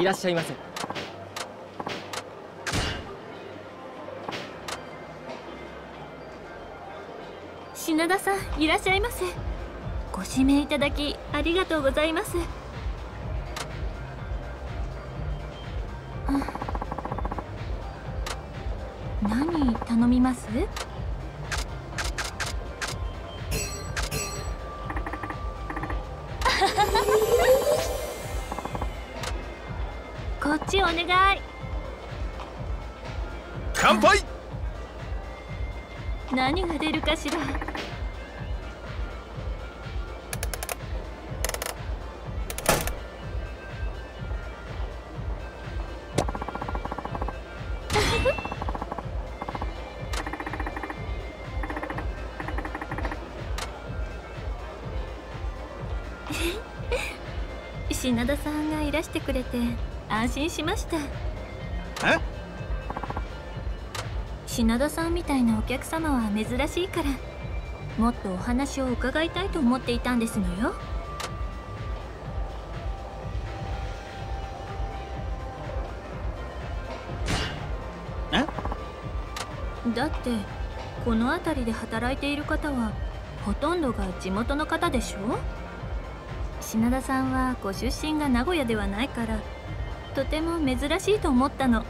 いらっしゃいませ。品田さんいらっしゃいませ。ご指名いただきありがとうございます。何頼みます？願い。乾杯！何が出るかしら。品田さんがいらしてくれて安心しました。え？品田さんみたいなお客様は珍しいからもっとお話を伺いたいと思っていたんですのよ。だってこの辺りで働いている方はほとんどが地元の方でしょ？品田さんはご出身が名古屋ではないからとても珍しいと思ったの。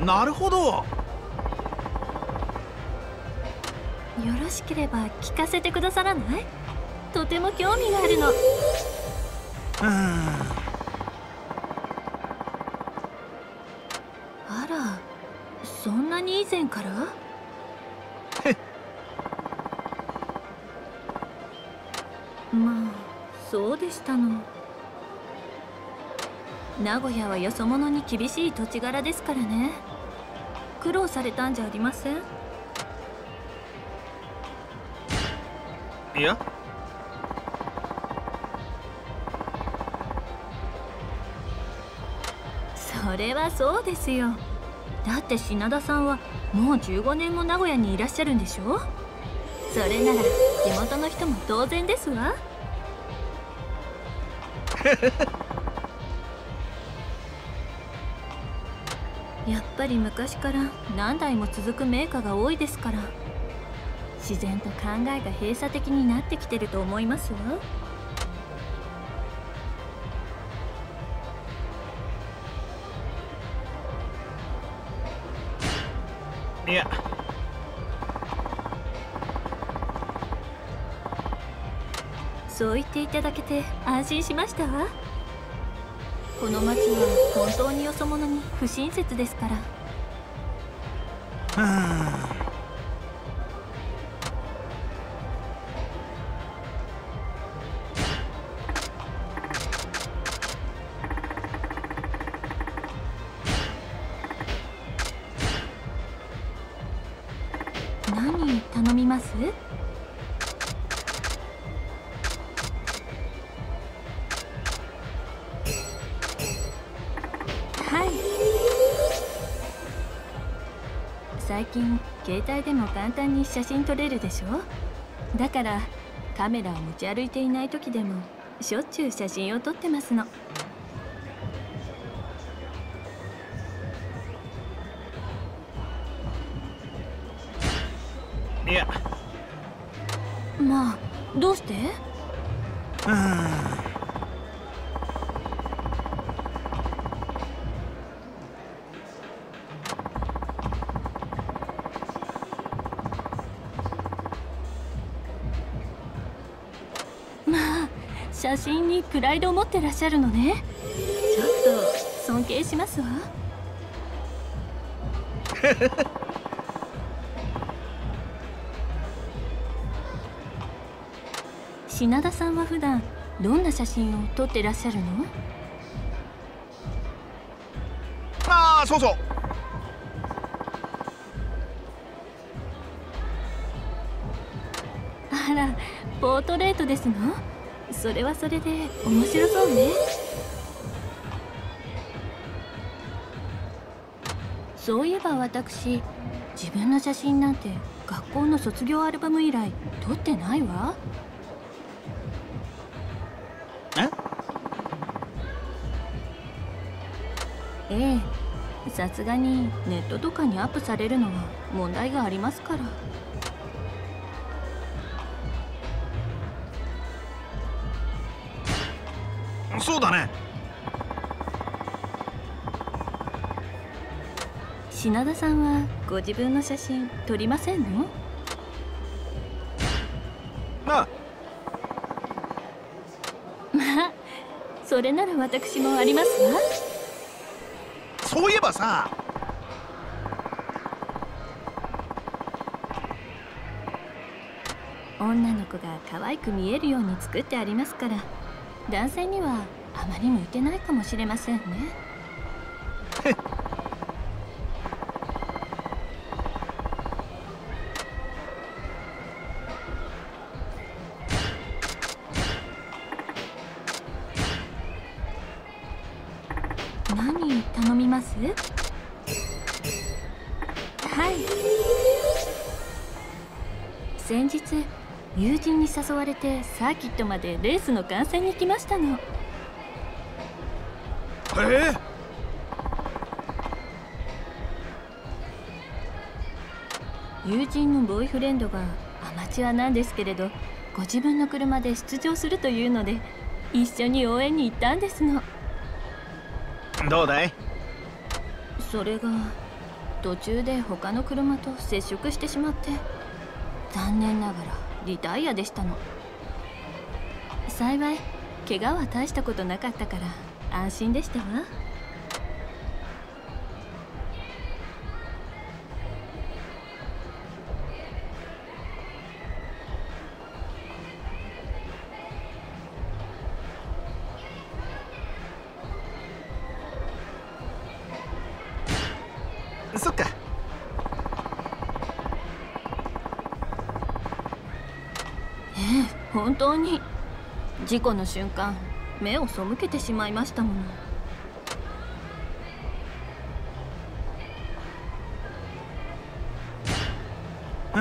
なるほど。よろしければ聞かせてくださらない？とても興味があるの。うん名古屋はよそ者に厳しい土地柄ですからね。苦労されたんじゃありません？いや。それはそうですよ。だって品田さんはもう15年も名古屋にいらっしゃるんでしょ？それなら地元の人も当然ですわ ぱり昔から何代も続く名家が多いですから自然と考えが閉鎖的になってきてると思いますわいや。そう言っていただけて安心しましたわ。この町は本当によそ者に不親切ですからう帯でも簡単に写真撮れるでしょ？だからカメラを持ち歩いていない時でもしょっちゅう写真を撮ってますの。プライドを持ってらっしゃるのね。ちょっと尊敬しますわ。品田さんは普段どんな写真を撮ってらっしゃるの？ああそうそう。あらポートレートですの？それはそれで面白そうね。そういえば私自分の写真なんて学校の卒業アルバム以来撮ってないわ。え？ええ。さすがにネットとかにアップされるのは問題がありますから品田さんはご自分の写真撮りませんの？なあ。まあそれなら私もありますわ。そういえばさ。女の子が可愛く見えるように作ってありますから男性にはあまり向いてないかもしれませんね誘われてサーキットまでレースの観戦に来ましたの。へえ？友人のボーイフレンドがアマチュアなんですけれどご自分の車で出場するというので一緒に応援に行ったんですの。どうだい？それが途中で他の車と接触してしまって残念ながらリタイアでしたの。幸い怪我は大したことなかったから安心でしたわ。事故の瞬間目を背けてしまいましたものう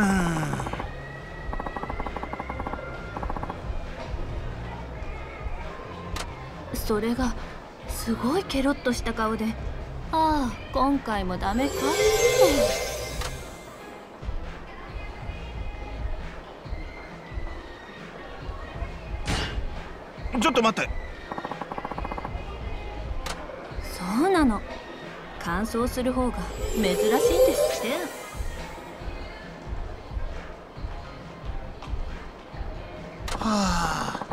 んそれがすごいケロッとした顔で「ああ今回もダメか?」ちょっと待って。そうなの。乾燥する方が珍しいんですって。はあ。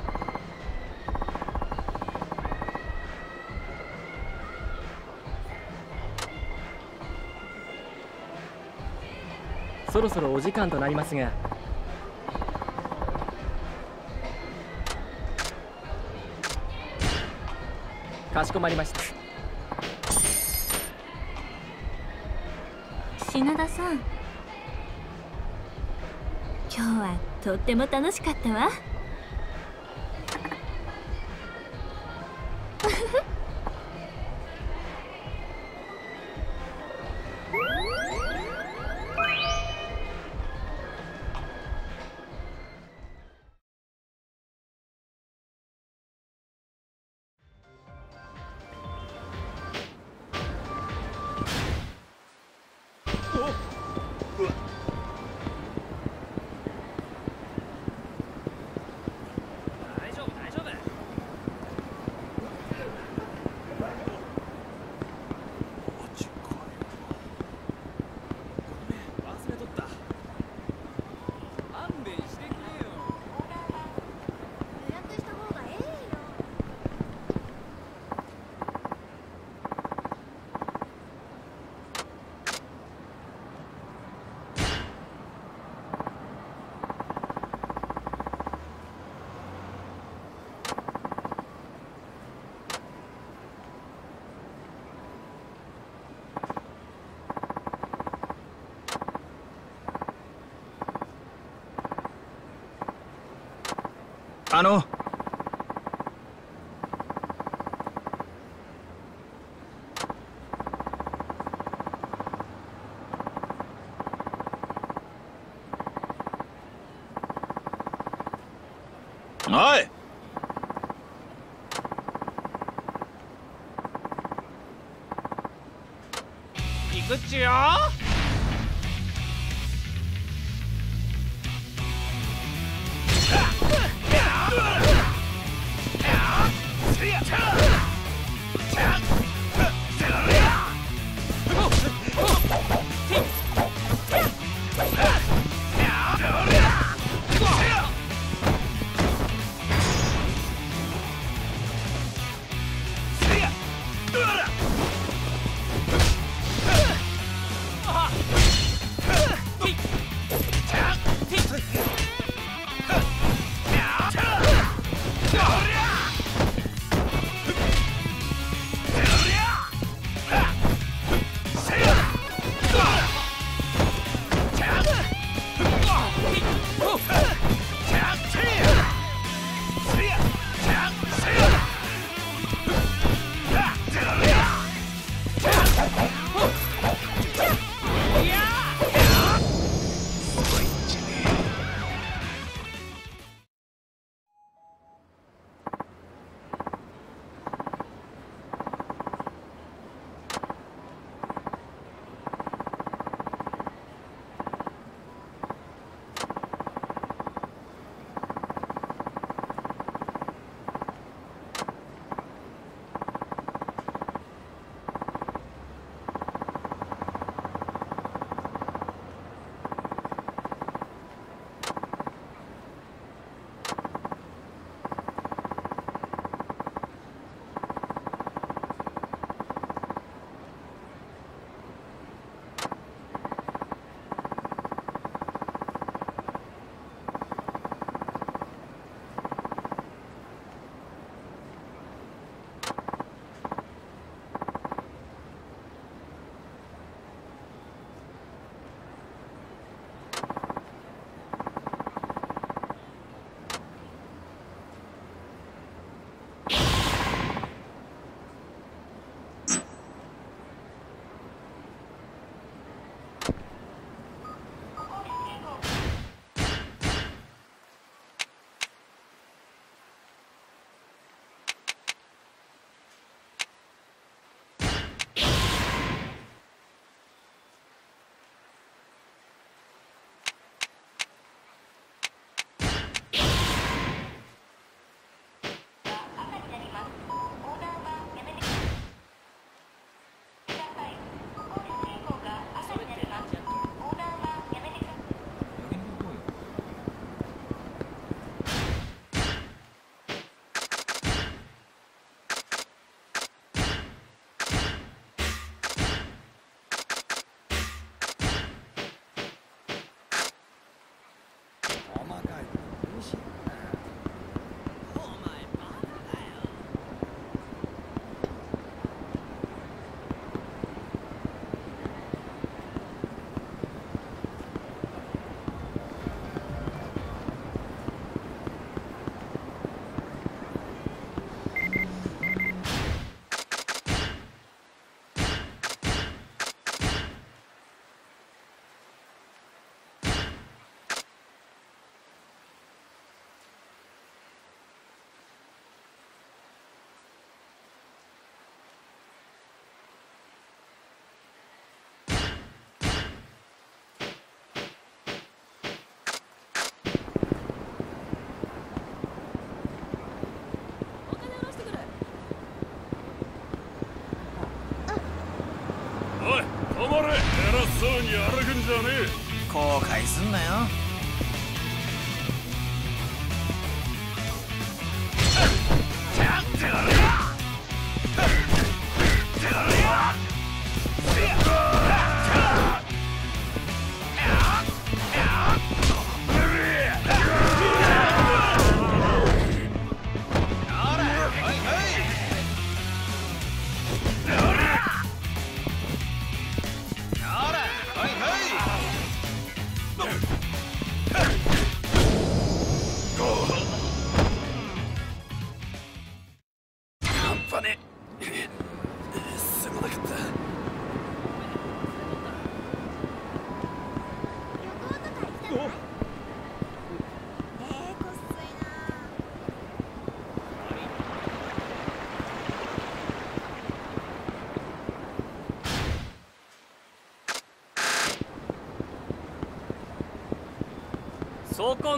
そろそろお時間となりますがかしこまりました。品田さん。今日はとっても楽しかったわ。あおい止まれ偉そうに歩くんじゃねえ。後悔すんなよ。ほらほいほい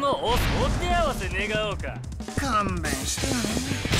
のおお手合わせ願おうか。勘弁してよね。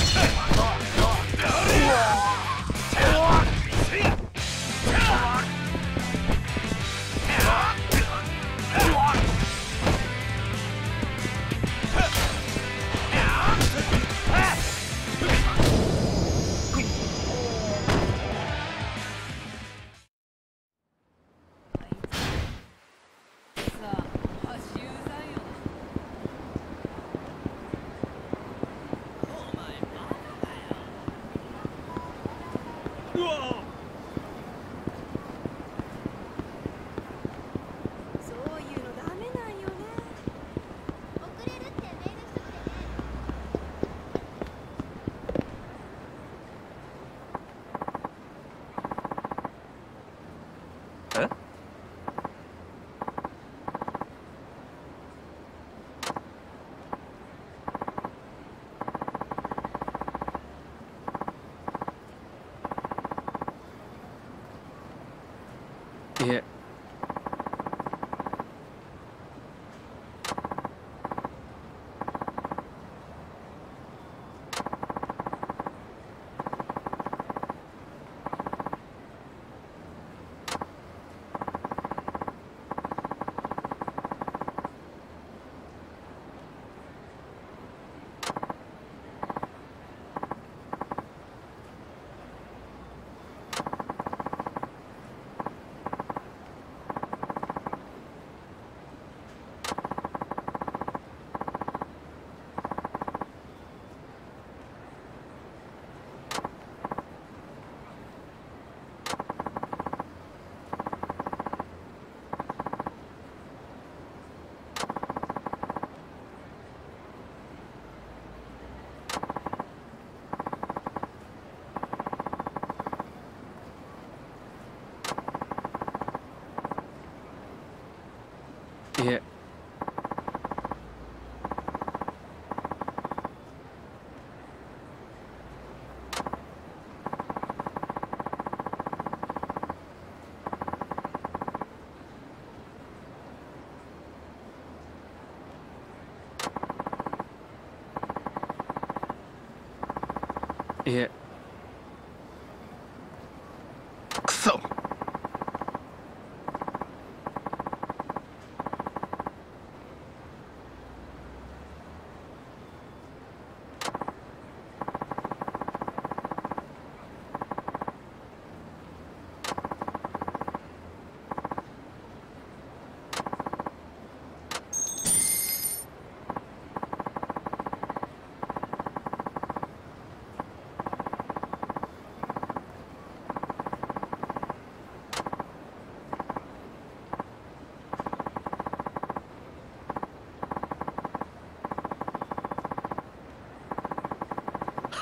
い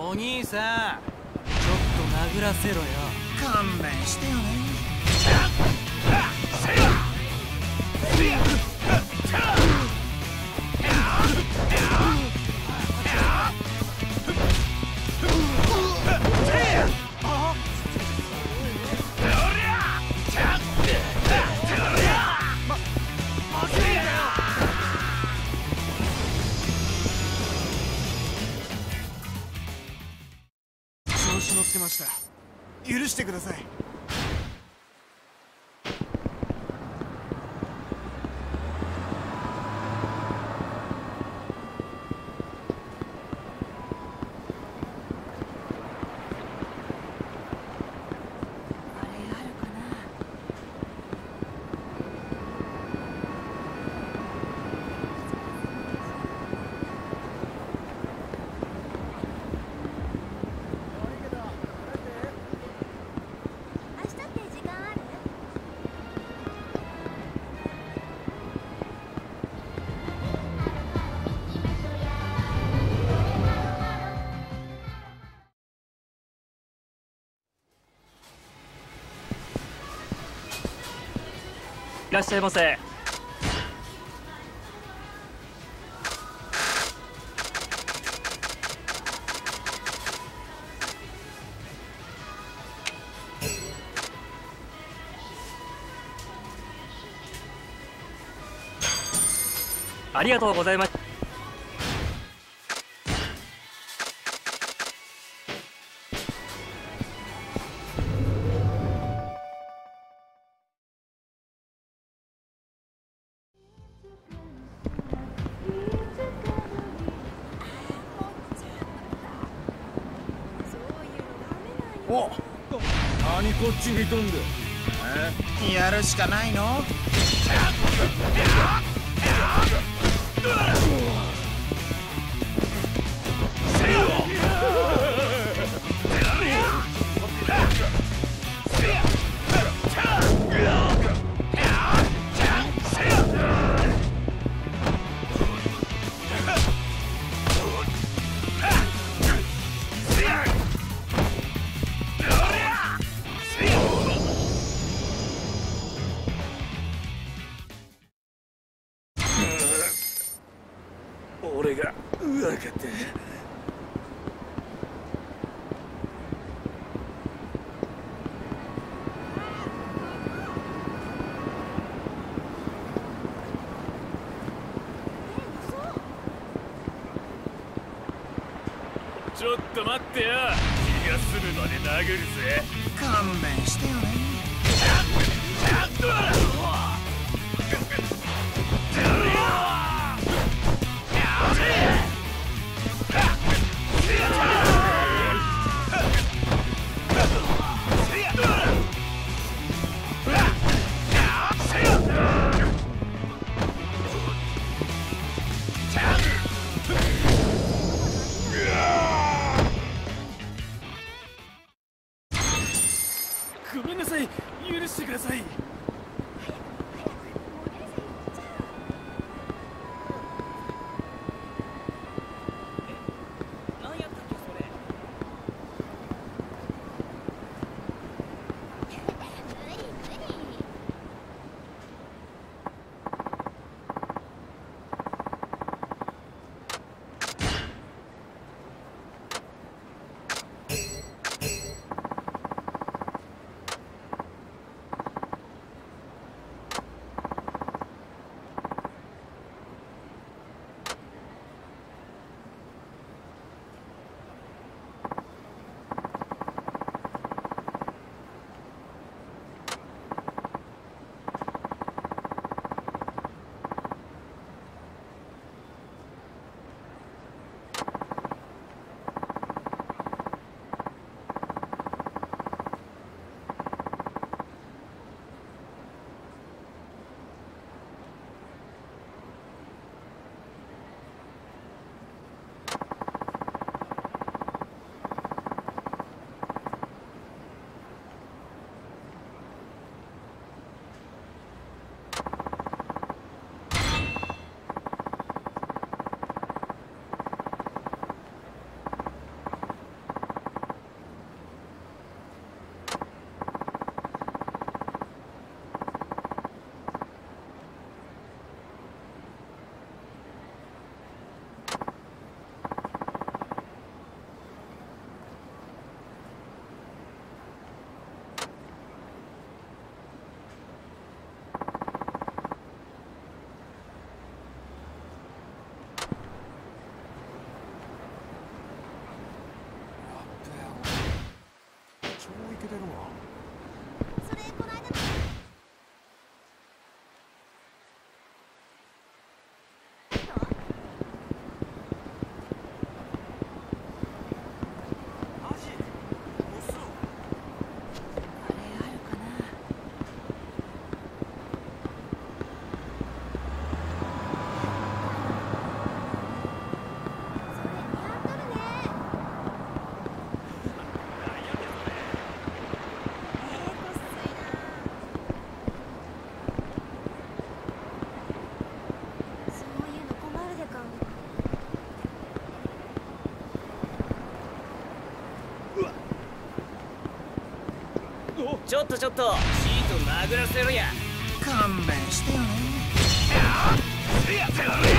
お兄さんちょっと殴らせろよ。勘弁してよね。ください。らっしゃいませ。ありがとうございますこっちに飛んで。やるしかないの？るぜ勘弁してよね。ょっとちょっと。シート殴らせろや。勘弁してよね。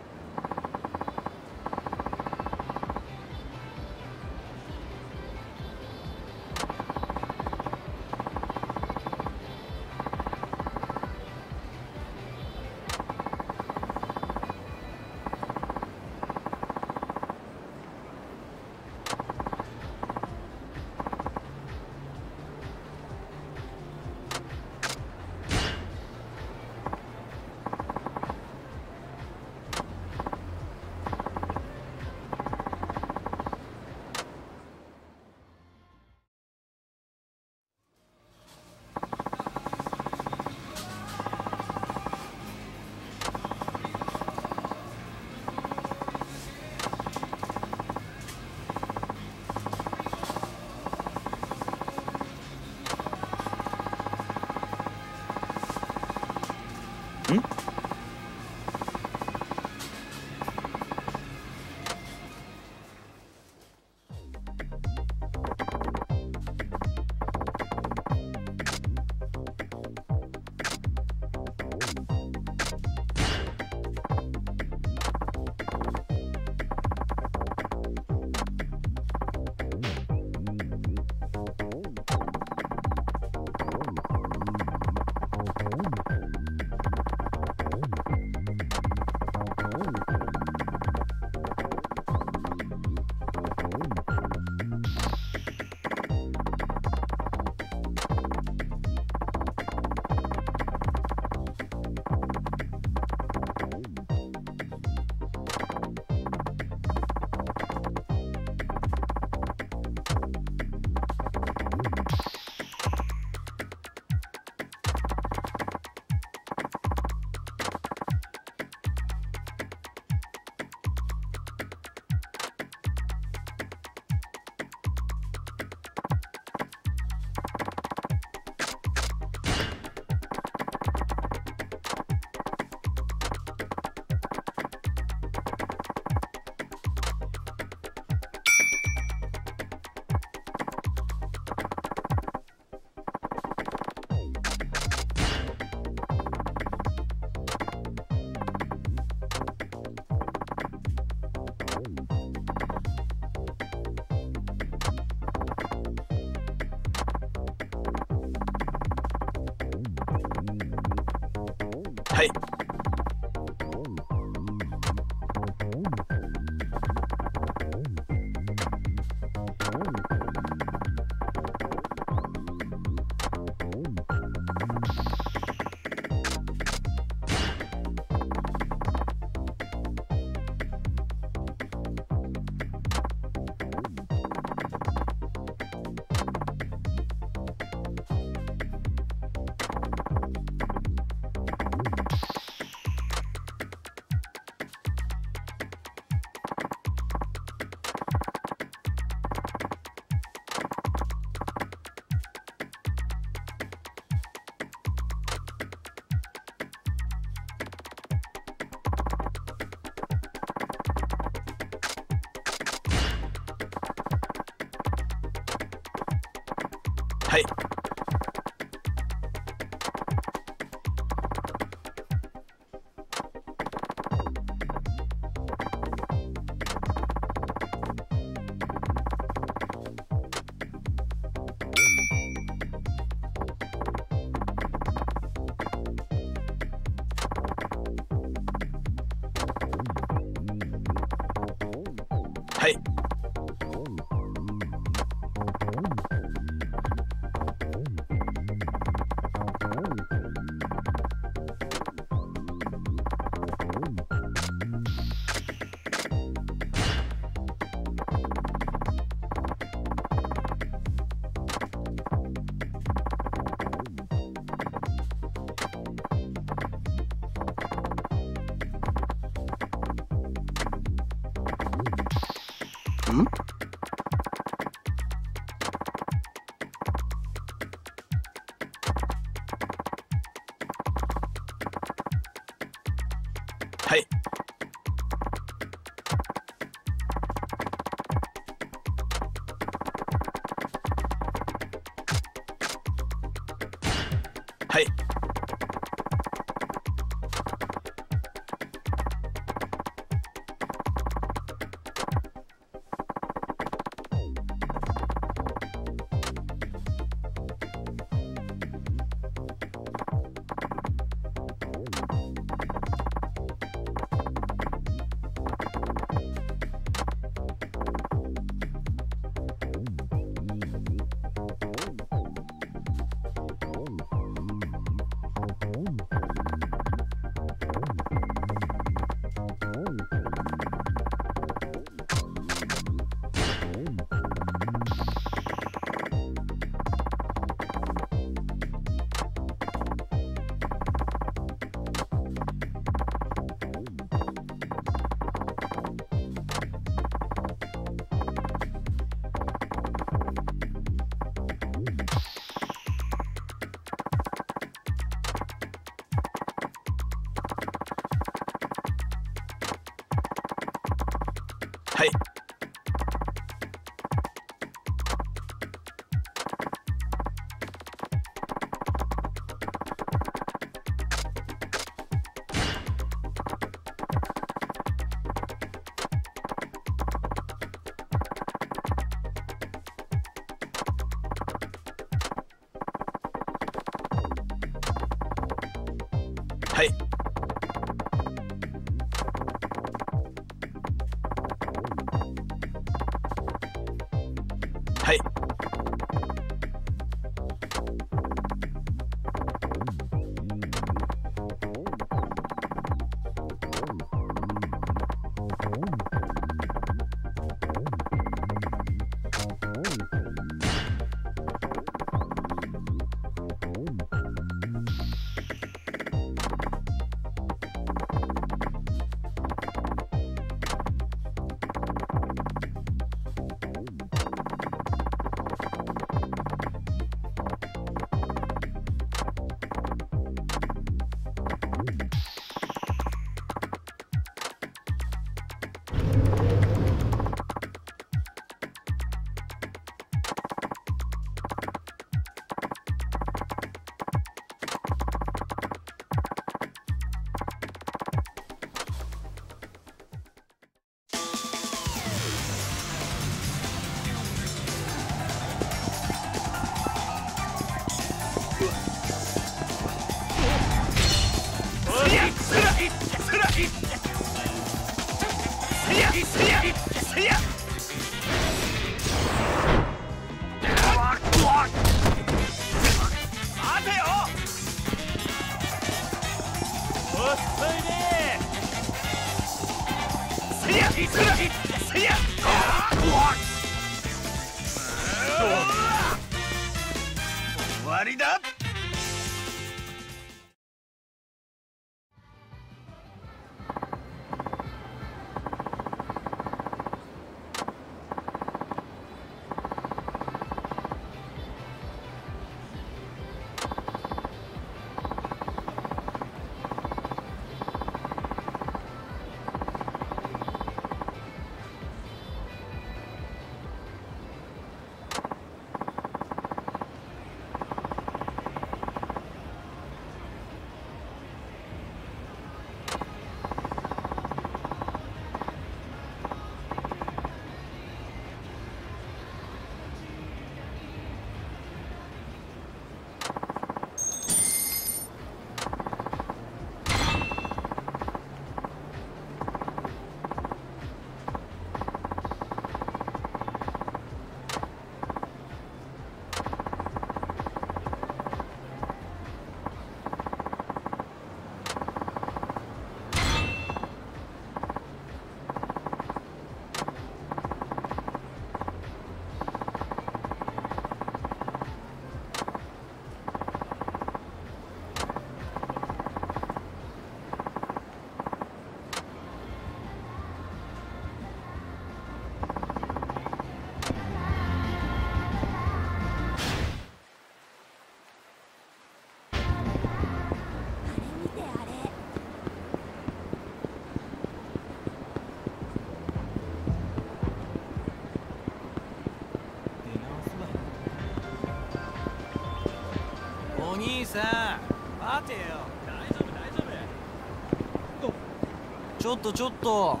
ちょっとちょっと。お小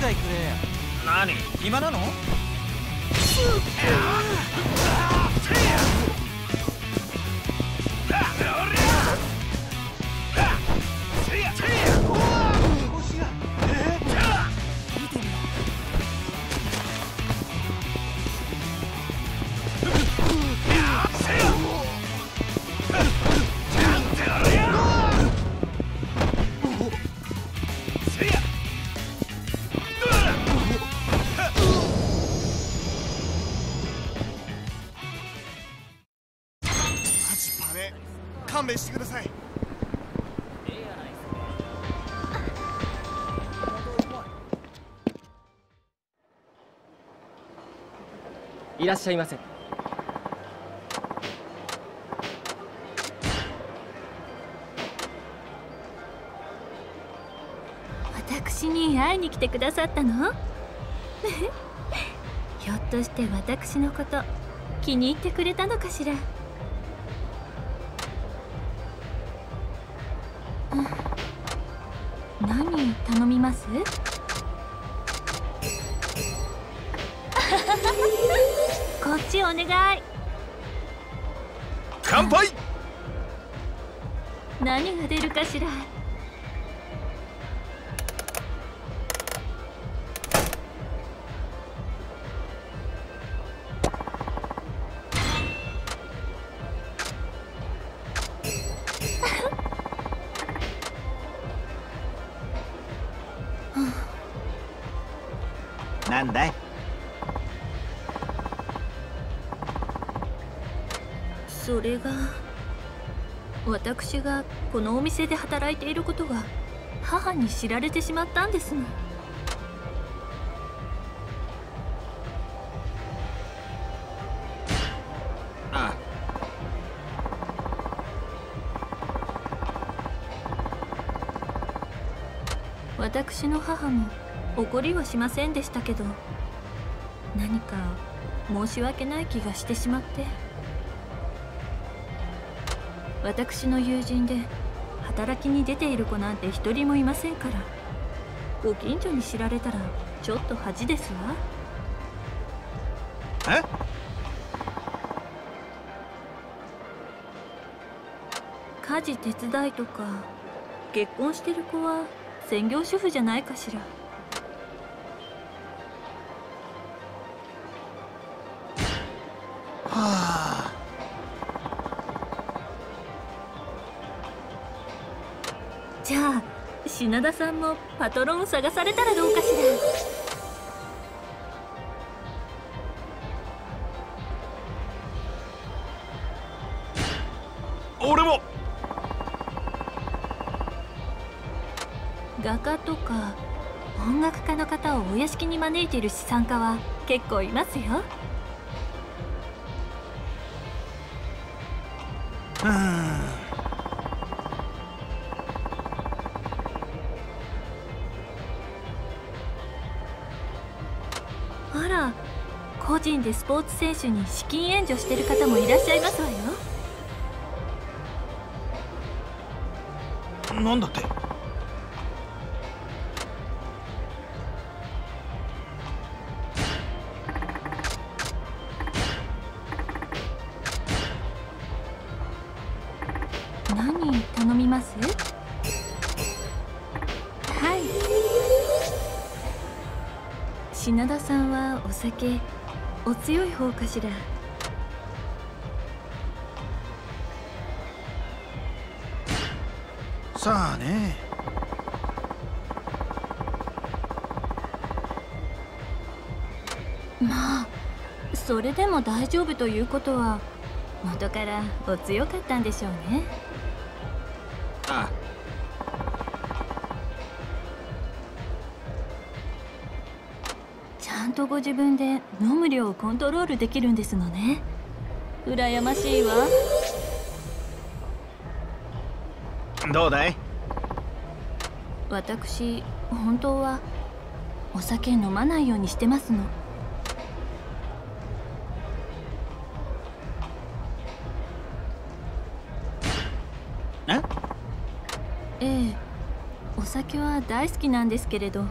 遣いくれ。何？暇なの？らっしゃいませ。私に会いに来てくださったの？ひょっとして私のこと気に入ってくれたのかしら？かしら。なんだい？それが私がこのお店で働いていることが母に知られてしまったんですのあ。私の母も怒りはしませんでしたけど何か申し訳ない気がしてしまって私の友人で働きに出ている子なんて一人もいませんから。ご近所に知られたらちょっと恥ですわ。え？家事手伝いとか結婚してる子は専業主婦じゃないかしら品田さんもパトロンを探されたらどうかしら。俺も。画家とか音楽家の方をお屋敷に招いている資産家は結構いますよ個人でスポーツ選手に資金援助してる方もいらっしゃいますわよ。なんだって？何頼みます？はい。品田さんはお酒お強い方かしら？さあね。まあそれでも大丈夫ということは元からお強かったんでしょうねご自分で飲む量をコントロールできるんですのね。羨ましいわ。どうだい？私本当はお酒飲まないようにしてますの。え？ええお酒は大好きなんですけれど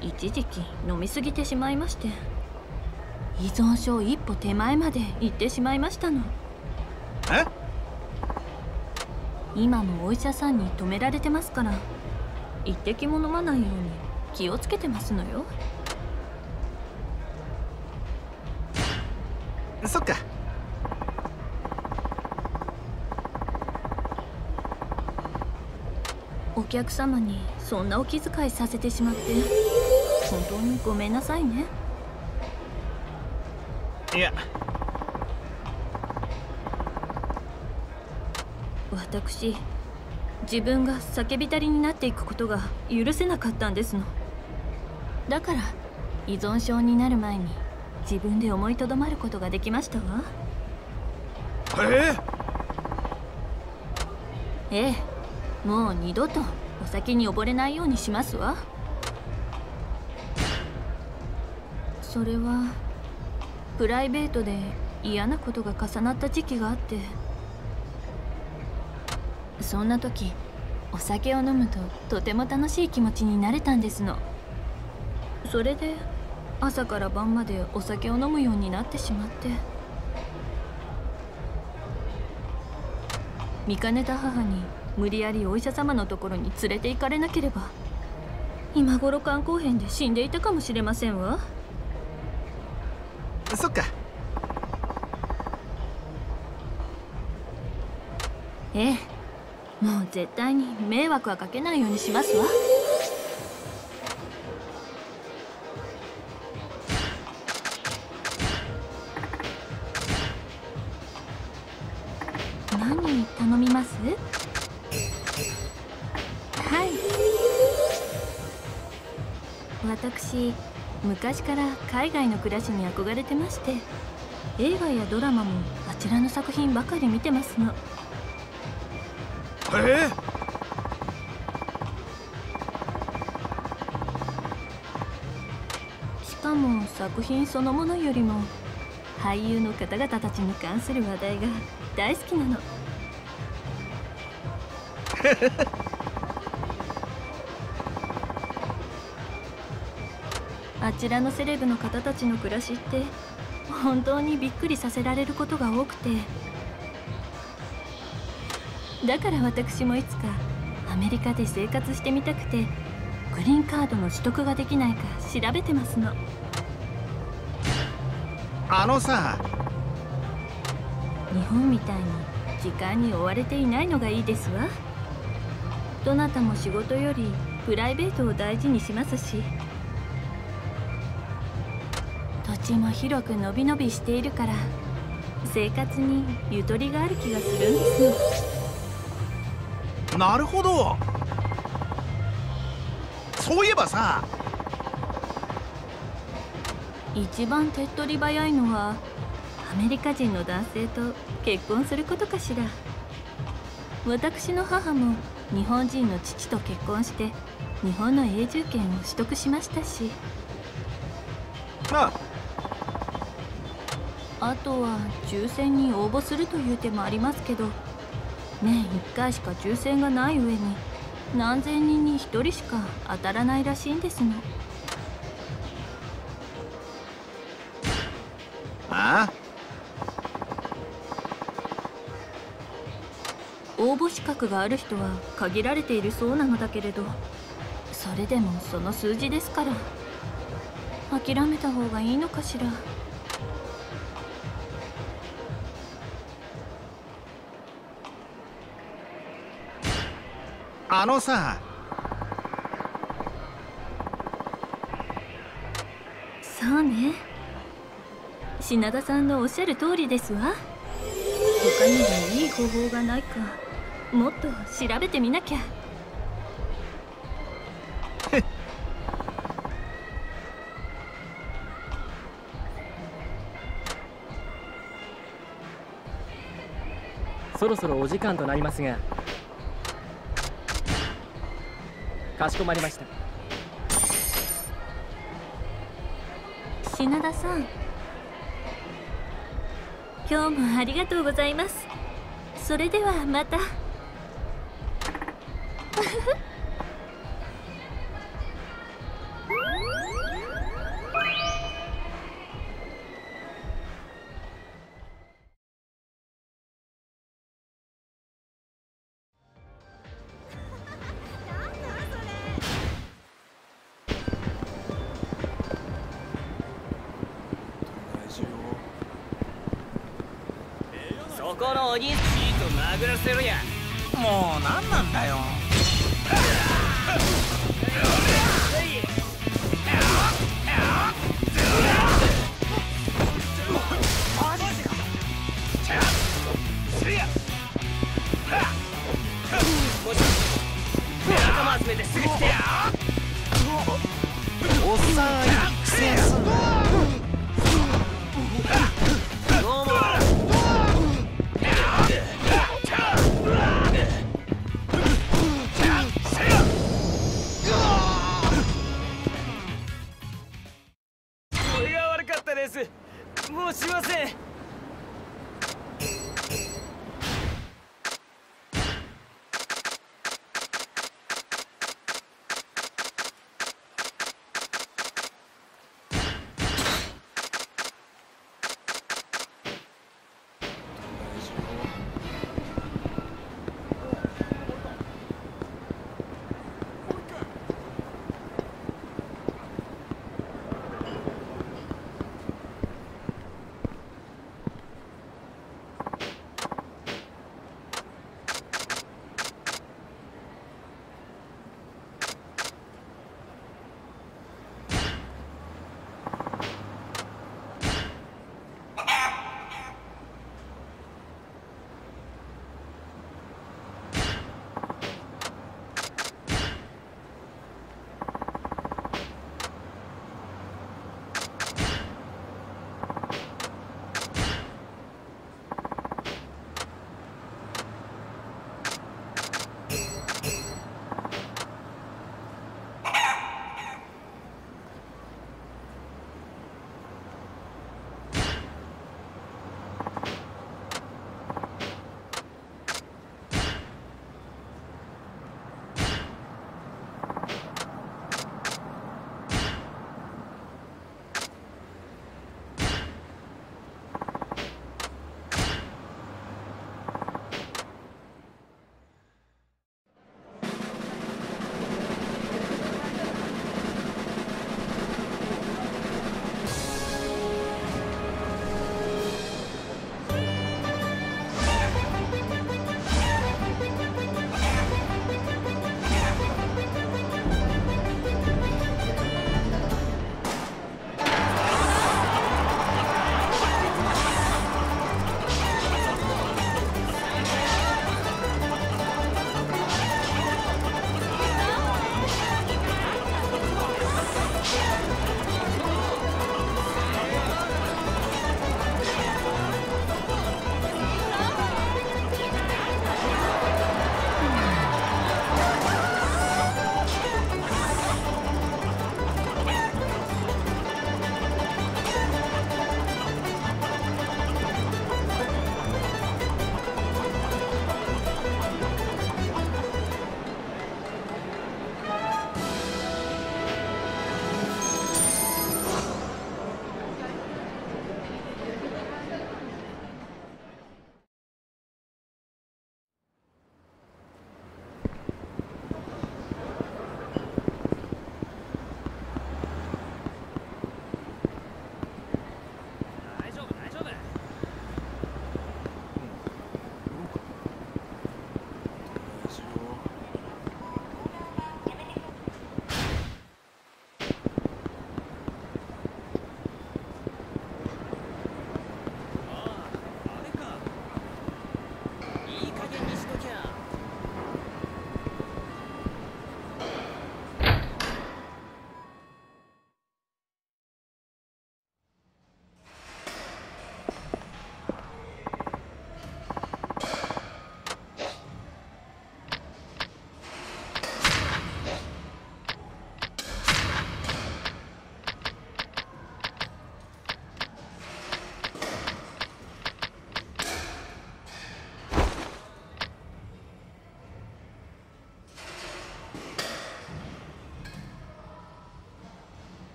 一時期飲みすぎてしまいまして。依存症一歩手前まで行ってしまいましたの。え？今もお医者さんに止められてますから。一滴も飲まないように気をつけてますのよ。そっか。お客様にそんなお気遣いさせてしまって本当にごめんなさいね。いや。私自分が酒浸りになっていくことが許せなかったんですの。だから依存症になる前に自分で思いとどまることができましたわ。え？ええ。もう二度とお酒に溺れないようにしますわそれはプライベートで嫌なことが重なった時期があって。そんな時お酒を飲むととても楽しい気持ちになれたんですの。それで朝から晩までお酒を飲むようになってしまって。見かねた母に無理やりお医者様のところに連れて行かれなければ今頃肝硬変で死んでいたかもしれませんわ。そっか。ええ。もう絶対に迷惑はかけないようにしますわ。昔から海外の暮らしに憧れてまして映画やドラマもあちらの作品ばかり見てますの。え？しかも作品そのものよりも俳優の方々たちに関する話題が大好きなの あちらのセレブの方たちの暮らしって本当にびっくりさせられることが多くて。だから私もいつかアメリカで生活してみたくてグリーンカードの取得ができないか調べてますの。あのさ。日本みたいに時間に追われていないのがいいですわ。どなたも仕事よりプライベートを大事にしますし地も広く伸び伸びしているから生活にゆとりがある気がするんです。のなるほど。そういえばさ。一番手っ取り早いのはアメリカ人の男性と結婚することかしら。私の母も日本人の父と結婚して日本の永住権を取得しましたしあとは抽選に応募するという手もありますけど年1回しか抽選がない上に何千人に1人しか当たらないらしいんですの。あ？応募資格がある人は限られているそうなのだけれどそれでもその数字ですから諦めた方がいいのかしらあのさ。そうね。品田さんのおっしゃる通りですわ。他にもいい方法がないか。もっと調べてみなきゃ。そろそろお時間となりますがかしこまりました。品田さん。今日もありがとうございます。それではまた。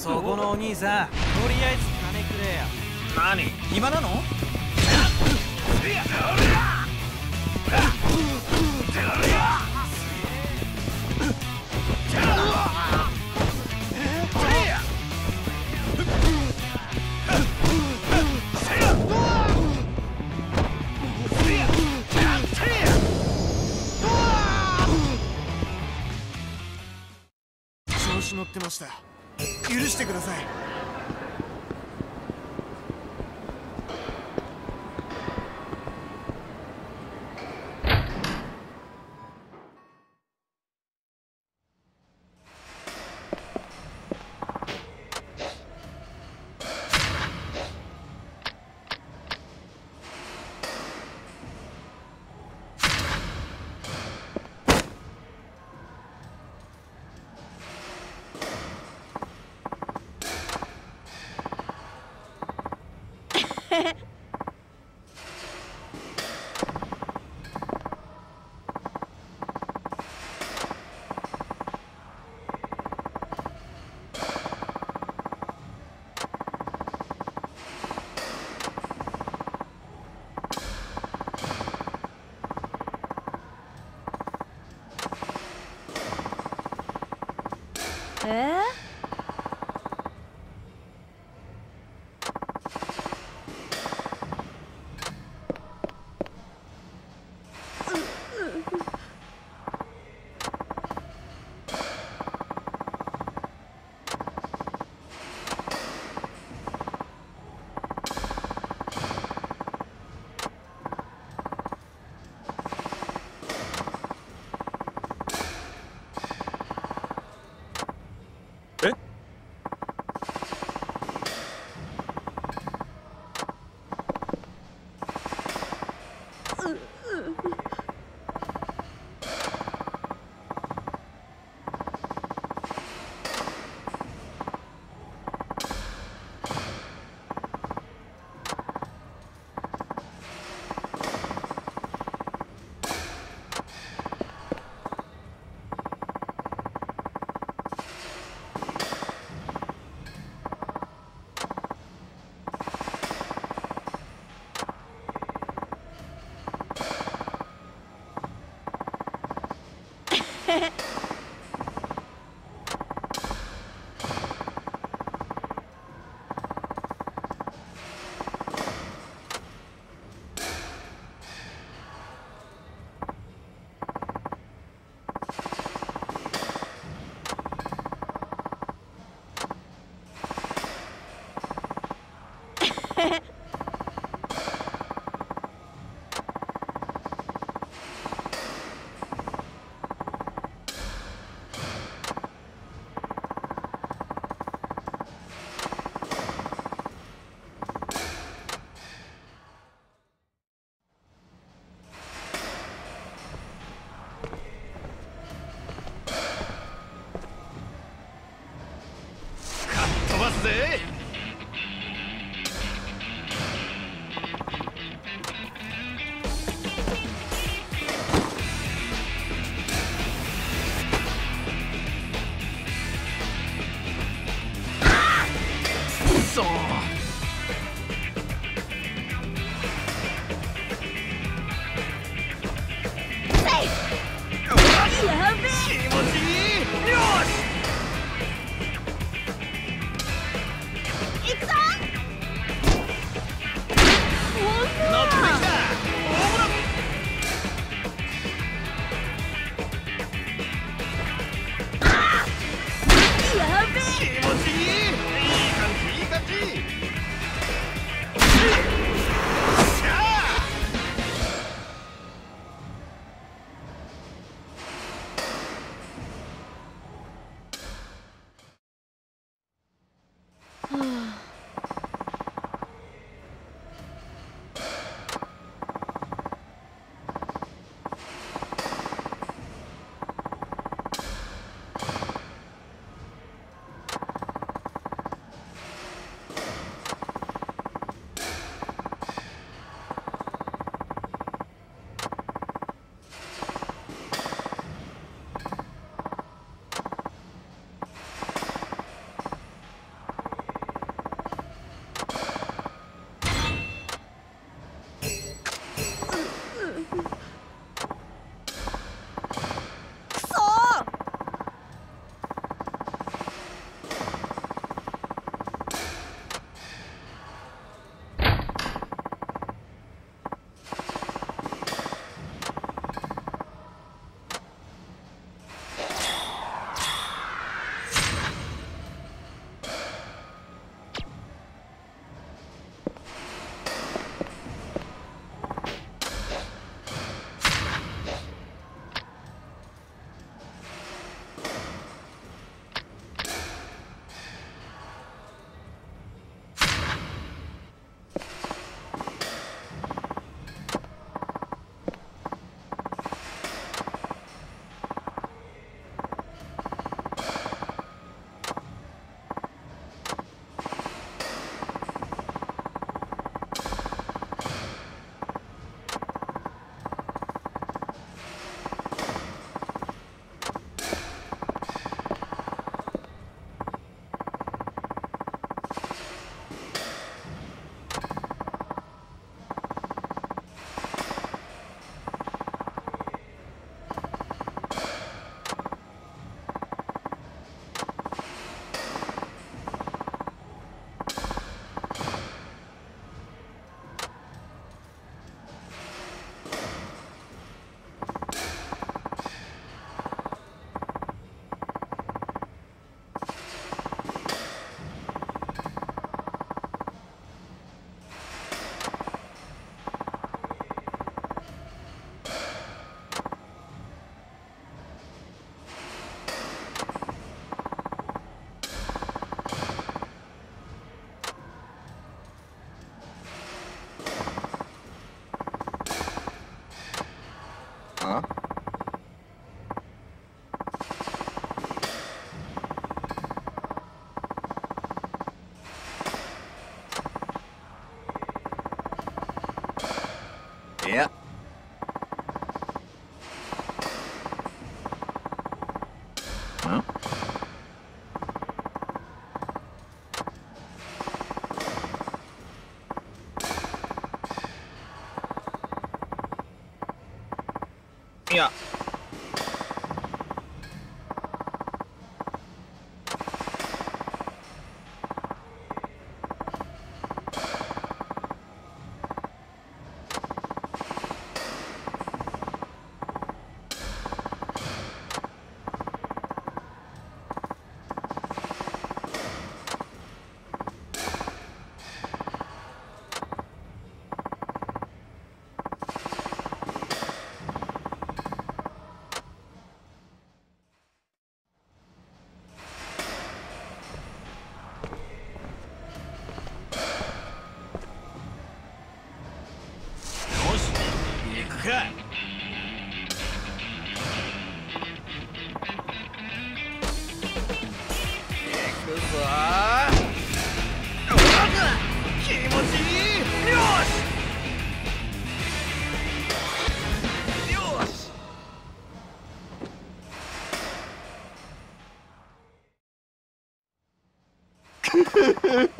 そこのお兄さんとりあえず金くれよ。何？暇なの？調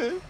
laughing.